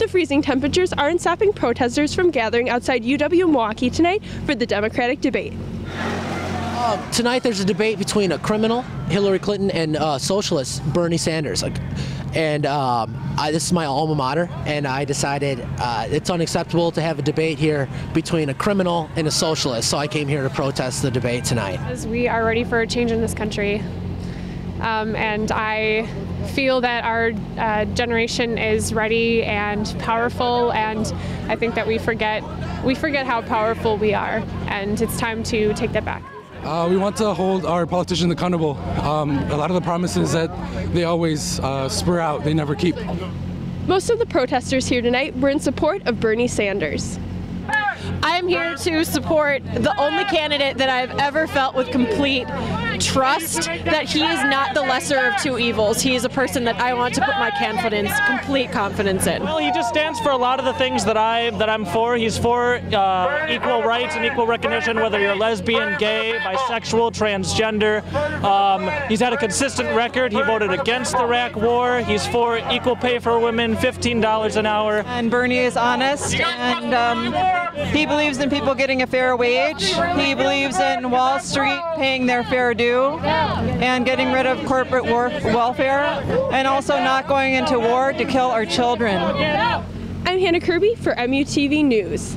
The freezing temperatures aren't stopping protesters from gathering outside UW Milwaukee tonight for the Democratic debate. Tonight there's a debate between a criminal, Hillary Clinton, and uh, socialist, Bernie Sanders. Like, And um, I, this is my alma mater, and I decided uh, it's unacceptable to have a debate here between a criminal and a socialist. So I came here to protest the debate tonight. As we are ready for a change in this country. Um, and I feel that our uh, generation is ready and powerful, and I think that we forget we forget how powerful we are, and it's time to take that back. Uh, we want to hold our politicians accountable. Um, a lot of the promises that they always uh, spur out, they never keep. Most of the protesters here tonight were in support of Bernie Sanders. I'm here to support the only candidate that I've ever felt with complete trust that he is not the lesser of two evils. He is a person that I want to put my confidence, complete confidence in. Well, he just stands for a lot of the things that I that I'm for. He's for uh, equal rights and equal recognition, whether you're lesbian, gay, bisexual, transgender. Um, he's had a consistent record. He voted against the Iraq War. He's for equal pay for women, $15 an hour. And Bernie is honest, and um, he believes in people getting a fair wage. He believes in Wall Street paying their fair due and getting rid of corporate war- welfare, and also not going into war to kill our children. I'm Hannah Kirby for MUTV News.